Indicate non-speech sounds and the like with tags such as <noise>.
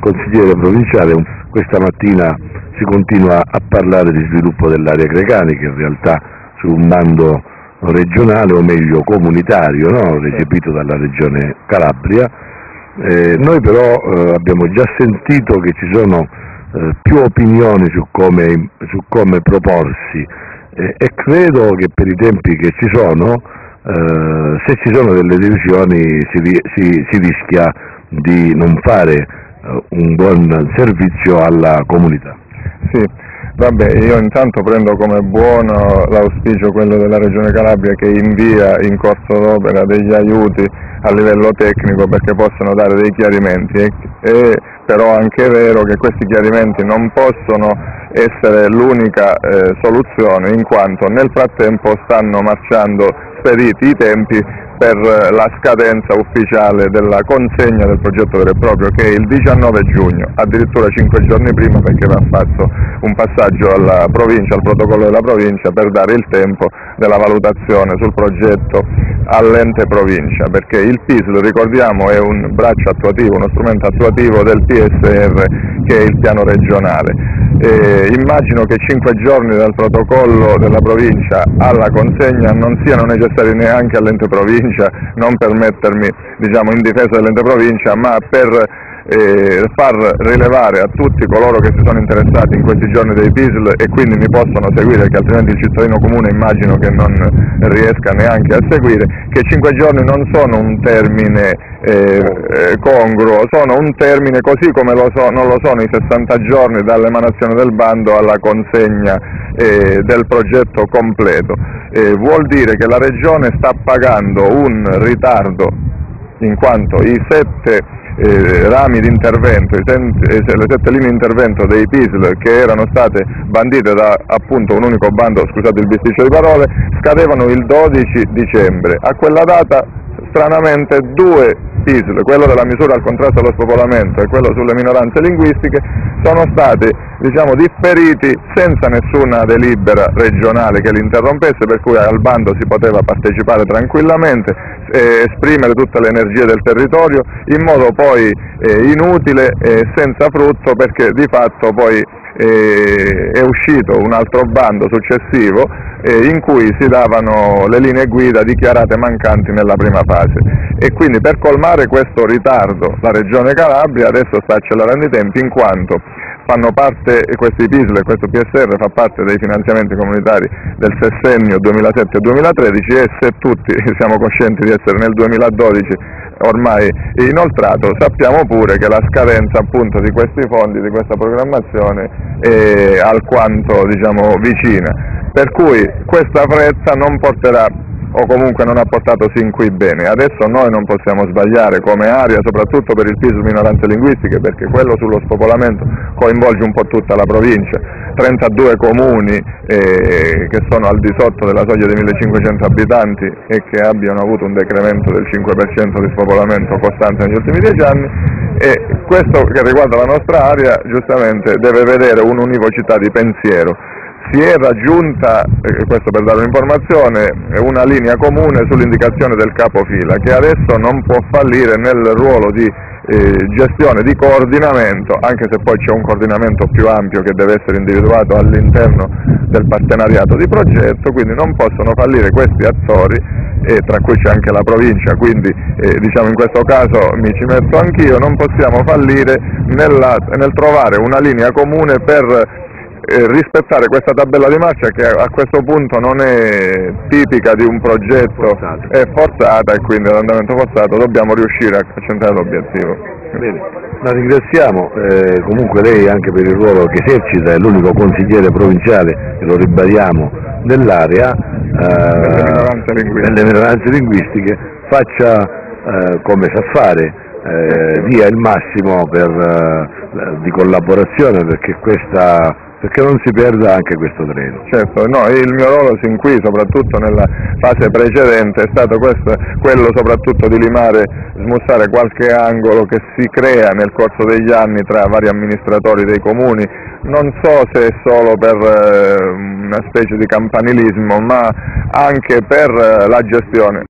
consigliere provinciale, questa mattina si continua a parlare di sviluppo dell'area Grecanica, in realtà su un bando regionale o meglio comunitario, no? recepito dalla regione Calabria. Eh, noi però eh, abbiamo già sentito che ci sono eh, più opinioni su come, su come proporsi eh, e credo che per i tempi che ci sono, eh, se ci sono delle divisioni si, si, si rischia di non fare eh, un buon servizio alla comunità. Sì, vabbè, io intanto prendo come buono l'auspicio quello della Regione Calabria che invia in corso d'opera degli aiuti a livello tecnico perché possano dare dei chiarimenti e però anche è vero che questi chiarimenti non possono essere l'unica eh, soluzione in quanto nel frattempo stanno marciando spediti i tempi per la scadenza ufficiale della consegna del progetto vero e proprio che è il 19 giugno, addirittura 5 giorni prima perché va fatto un passaggio alla provincia, al protocollo della provincia per dare il tempo della valutazione sul progetto all'ente provincia, perché il PISL, ricordiamo, è un braccio attuativo, uno strumento attuativo del PSR che è il piano regionale. Eh, immagino che cinque giorni dal protocollo della provincia alla consegna non siano necessari neanche all'ente provincia, non per mettermi diciamo, in difesa dell'ente provincia, ma per eh, far rilevare a tutti coloro che si sono interessati in questi giorni dei PISL e quindi mi possono seguire, che altrimenti il cittadino comune immagino che non riesca neanche a seguire, che cinque giorni non sono un termine eh, eh congruo, sono un termine così come lo so, non lo sono i 60 giorni dall'emanazione del bando alla consegna eh, del progetto completo. vuol dire che la Regione sta pagando un ritardo in quanto i sette eh, rami di intervento, eh, le sette linee di intervento dei PISL che erano state bandite da appunto un unico bando, scusate il bisticcio di parole, scadevano il 12 dicembre. A quella data stranamente due PISL, quello della misura al contrasto allo spopolamento e quello sulle minoranze linguistiche, sono stati diciamo, differiti senza nessuna delibera regionale che li interrompesse, per cui al bando si poteva partecipare tranquillamente, eh, esprimere tutte le energie del territorio in modo poi eh, inutile e senza frutto perché di fatto poi eh, è uscito un altro bando successivo eh, in cui si davano le linee guida dichiarate mancanti nella prima fase. E quindi per colmare questo ritardo la Regione Calabria adesso sta accelerando i tempi in quanto fanno parte, questi PISL e questo PSR fa parte dei finanziamenti comunitari del sessennio 2007-2013 e se tutti <laughs> siamo coscienti di essere nel 2012 ormai inoltrato, sappiamo pure che la scadenza appunto di questi fondi, di questa programmazione è alquanto diciamo, vicina, per cui questa fretta non porterà o comunque non ha portato sin qui bene. Adesso noi non possiamo sbagliare come area, soprattutto per il piso minoranze linguistiche, perché quello sullo spopolamento coinvolge un po' tutta la provincia. 32 comuni eh, che sono al di sotto della soglia dei 1500 abitanti e che abbiano avuto un decremento del 5% di spopolamento costante negli ultimi 10 anni e questo che riguarda la nostra area giustamente deve vedere un'univocità di pensiero si è raggiunta, eh, questo per dare un'informazione, una linea comune sull'indicazione del capofila che adesso non può fallire nel ruolo di eh, gestione, di coordinamento, anche se poi c'è un coordinamento più ampio che deve essere individuato all'interno del partenariato di progetto, quindi non possono fallire questi attori, e tra cui c'è anche la provincia, quindi eh, diciamo in questo caso mi ci metto anch'io, non possiamo fallire nella, nel trovare una linea comune per eh, rispettare questa tabella di marcia che a questo punto non è tipica di un progetto, forzato. è forzata e quindi l'andamento forzato dobbiamo riuscire a centrare l'obiettivo. Bene, la ringraziamo, eh, comunque lei anche per il ruolo che esercita, è l'unico consigliere provinciale, e lo ribadiamo, dell'area eh, delle minoranze linguistiche, faccia eh, come sa fare, eh, dia il massimo per, eh, di collaborazione perché questa perché non si perda anche questo treno. Certo, no, il mio ruolo sin qui, soprattutto nella fase precedente, è stato questo, quello soprattutto di limare, smussare qualche angolo che si crea nel corso degli anni tra vari amministratori dei comuni, non so se è solo per eh, una specie di campanilismo, ma anche per eh, la gestione